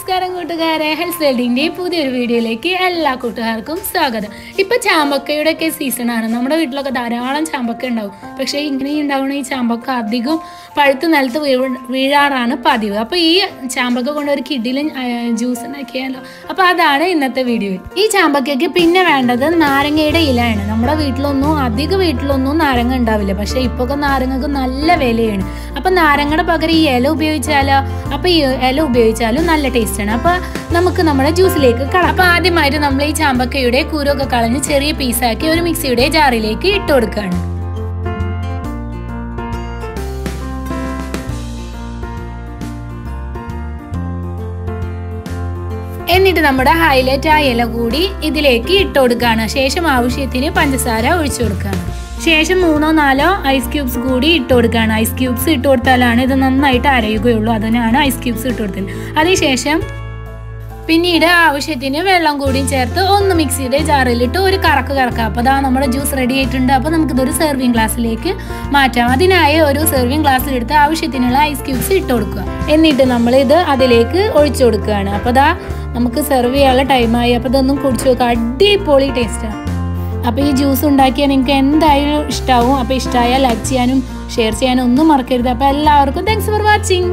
നമസ്കാരം കൂട്ടുകാരെ. ഹെൽസ് വേൾഡിന്റെ പുതിയൊരു വീഡിയോയിലേക്ക് എല്ലാ കൂട്ടുകാർക്കും സ്വാഗതം. ഇപ്പം ചാമ്പക്കയുടെ ഒക്കെ സീസണാണ് നമ്മുടെ വീട്ടിലൊക്കെ ധാരാളം ചാമ്പക്ക ഉണ്ടാവും. പക്ഷേ ഇങ്ങനെ ഉണ്ടാവുന്ന ഈ ചാമ്പക്ക അധികം പഴുത്ത് നിലത്ത് വീഴാറാണ് പതിവ്. അപ്പോൾ ഈ ചാമ്പക്ക കൊണ്ട് ഒരു കിഡിലും ജ്യൂസ് ഉണ്ടാക്കിയാലോ? അപ്പോൾ അതാണ് ഇന്നത്തെ വീഡിയോ ഈ ചാമ്പക്കയ്ക്ക് പിന്നെ വേണ്ടത് നാരങ്ങയുടെ ഇലയാണ്. നമ്മുടെ വീട്ടിലൊന്നും അധികം വീട്ടിലൊന്നും നാരങ്ങ ഉണ്ടാവില്ല. പക്ഷേ ഇപ്പോഴൊക്കെ നാരങ്ങക്ക് നല്ല വിലയാണ്. അപ്പോൾ നാരങ്ങയുടെ പകരം ഈ ഇല ഉപയോഗിച്ചാലോ? അപ്പോൾ ഈ ഇല ഉപയോഗിച്ചാലും നല്ല ടേസ്റ്റ് ആണ് അപ്പൊ നമുക്ക് നമ്മുടെ ജ്യൂസിലേക്ക് കളാം അപ്പൊ ആദ്യമായിട്ട് നമ്മൾ ഈ ചാമ്പക്കയുടെ കൂരൊക്കെ കളഞ്ഞ് ചെറിയ പീസാക്കി ഒരു മിക്സിയുടെ ജാറിലേക്ക് ഇട്ട് കൊടുക്കുകയാണ് എന്നിട്ട് നമ്മുടെ ഹൈലൈറ്റ് ആ ഇല കൂടി ഇതിലേക്ക് ഇട്ട് കൊടുക്കുകയാണ് ശേഷം ആവശ്യത്തിന് പഞ്ചസാര ഒഴിച്ചു കൊടുക്കുകയാണ് ശേഷം മൂന്നോ നാലോ ഐസ് ക്യൂബ്സ് കൂടി ഇട്ട് കൊടുക്കുകയാണ്. ഐസ് ക്യൂബ്സ് ഇട്ട് കൊടുത്താലാണ് ഇത് നന്നായിട്ട് അരയുകയുള്ളൂ. അതിനാണ് ഐസ് ക്യൂബ്സ് ഇട്ട് കൊടുത്തത്. അതിനുശേഷം പിന്നീട് ആവശ്യത്തിന് വെള്ളം കൂടി ചേർത്ത് ഒന്ന് മിക്സിയുടെ ജാറിലിട്ട് ഒരു കറക്ക് കറക്കുക അപ്പോൾ അതാ നമ്മുടെ ജ്യൂസ് റെഡി ആയിട്ടുണ്ട്. അപ്പോൾ നമുക്കിതൊരു സെർവിങ് ഗ്ലാസ്സിലേക്ക് മാറ്റാം. അതിനായി ഒരു സെർവിങ് ഗ്ലാസ്സിലെടുത്ത് ആവശ്യത്തിനുള്ള ഐസ് ക്യൂബ്സ് ഇട്ട് കൊടുക്കുക. എന്നിട്ട് നമ്മൾ ഇത് അതിലേക്ക് ഒഴിച്ചു കൊടുക്കുകയാണ്. അപ്പോൾ അതാ നമുക്ക് സെർവ് ചെയ്യാനുള്ള ടൈമായി അപ്പോൾ ഇതൊന്നും കുടിച്ചു നോക്കുക അടിപൊളി ടേസ്റ്റാണ് അപ്പോൾ ഈ ജ്യൂസ് ഉണ്ടാക്കിയാൽ നിങ്ങൾക്ക് എന്തായാലും ഇഷ്ടമാവും അപ്പോൾ ഇഷ്ടമായാൽ ലൈക്ക് ചെയ്യാനും ഷെയർ ചെയ്യാനും ഒന്നും മറക്കരുത്. അപ്പോൾ എല്ലാവർക്കും താങ്ക്സ് ഫോർ വാച്ചിങ്